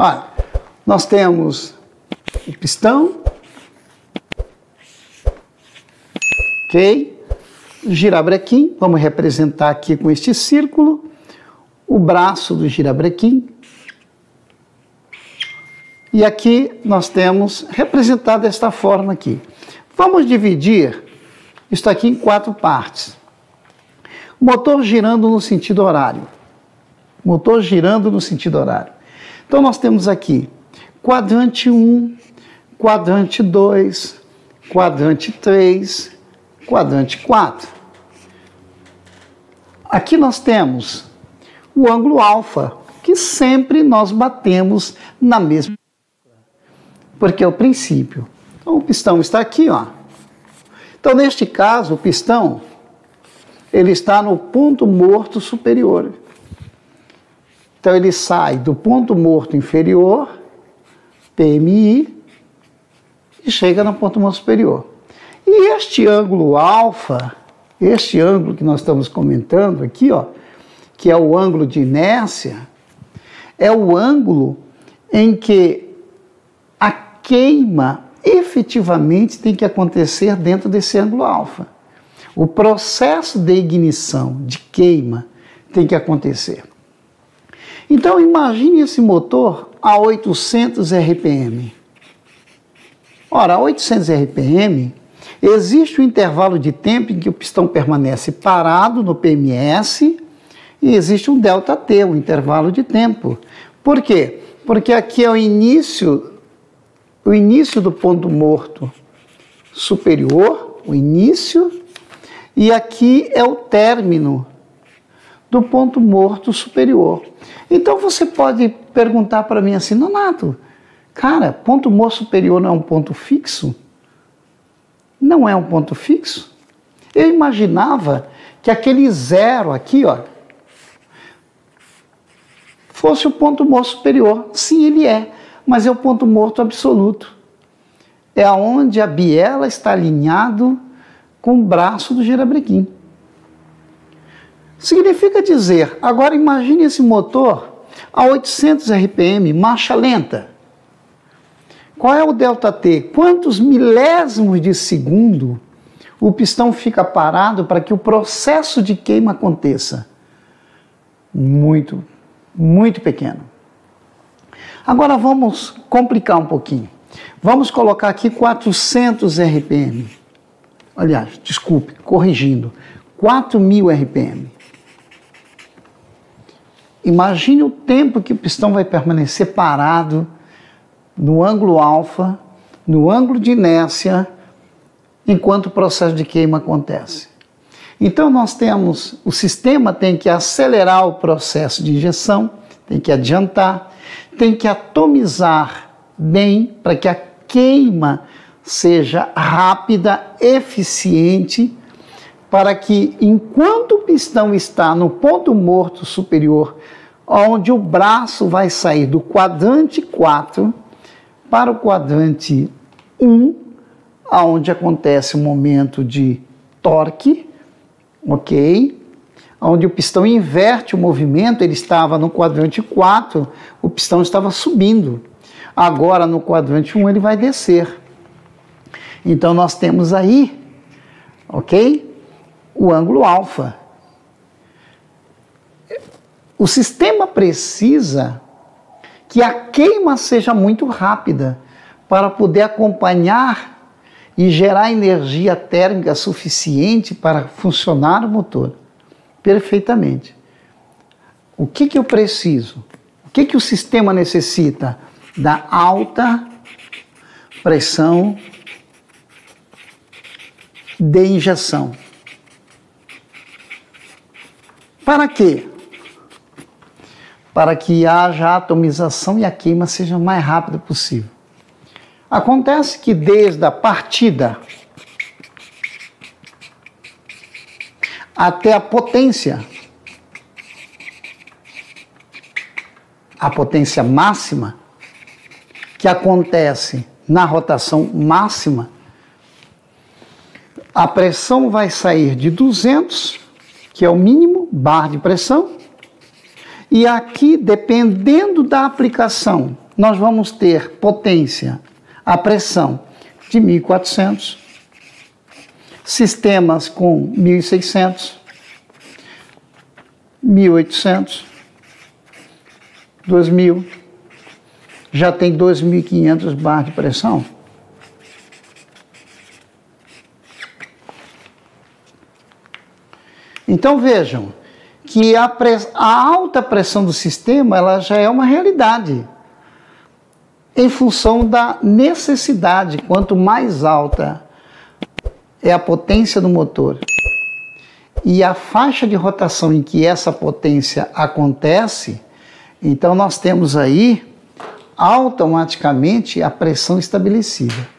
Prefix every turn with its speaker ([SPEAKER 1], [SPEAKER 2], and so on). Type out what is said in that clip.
[SPEAKER 1] Olha, nós temos o pistão, ok? Girabrequim, vamos representar aqui com este círculo o braço do girabrequim. E aqui nós temos representado desta forma aqui. Vamos dividir isso aqui em quatro partes. Motor girando no sentido horário. Motor girando no sentido horário. Então nós temos aqui quadrante 1, quadrante 2, quadrante 3, quadrante 4. Aqui nós temos o ângulo alfa, que sempre nós batemos na mesma porque é o princípio. Então o pistão está aqui, ó. Então neste caso, o pistão ele está no ponto morto superior. Então ele sai do ponto morto inferior, PMI, e chega no ponto morto superior. E este ângulo alfa, este ângulo que nós estamos comentando aqui, ó, que é o ângulo de inércia, é o ângulo em que a queima efetivamente tem que acontecer dentro desse ângulo alfa. O processo de ignição, de queima, tem que acontecer. Então imagine esse motor a 800 RPM. Ora, a 800 RPM existe um intervalo de tempo em que o pistão permanece parado no PMS e existe um ΔT, um intervalo de tempo. Por quê? Porque aqui é o início, o início do ponto morto superior, o início, e aqui é o término do ponto morto superior. Então você pode perguntar para mim assim, Nonato, cara, ponto morto superior não é um ponto fixo? Não é um ponto fixo? Eu imaginava que aquele zero aqui, ó, fosse o ponto morto superior. Sim, ele é, mas é o ponto morto absoluto. É aonde a biela está alinhado com o braço do girabrequim. Significa dizer, agora imagine esse motor a 800 RPM, marcha lenta. Qual é o ΔT? Quantos milésimos de segundo o pistão fica parado para que o processo de queima aconteça? Muito, muito pequeno. Agora vamos complicar um pouquinho. Vamos colocar aqui 400 RPM. Aliás, desculpe, corrigindo, 4000 RPM. Imagine o tempo que o pistão vai permanecer parado no ângulo alfa, no ângulo de inércia, enquanto o processo de queima acontece. Então nós temos, o sistema tem que acelerar o processo de injeção, tem que adiantar, tem que atomizar bem para que a queima seja rápida, eficiente, para que enquanto o pistão está no ponto morto superior, onde o braço vai sair do quadrante 4 para o quadrante 1, aonde acontece o momento de torque, ok? Onde o pistão inverte o movimento, ele estava no quadrante 4, o pistão estava subindo. Agora no quadrante 1 ele vai descer. Então nós temos aí, ok? O ângulo alfa. O sistema precisa que a queima seja muito rápida para poder acompanhar e gerar energia térmica suficiente para funcionar o motor perfeitamente. O que, que eu preciso? O que, que o sistema necessita? Da alta pressão de injeção. Para quê? para que haja atomização e a queima seja o mais rápida possível. Acontece que desde a partida até a potência, a potência máxima, que acontece na rotação máxima, a pressão vai sair de 200, que é o mínimo, bar de pressão, E aqui, dependendo da aplicação, nós vamos ter potência, a pressão de 1400, sistemas com 1600, 1800, 2000, já tem 2.500 bar de pressão. Então vejam que a, a, alta pressão do sistema ela já é uma realidade em função da necessidade. Quanto mais alta é a potência do motor e a faixa de rotação em que essa potência acontece, então nós temos aí automaticamente a pressão estabelecida.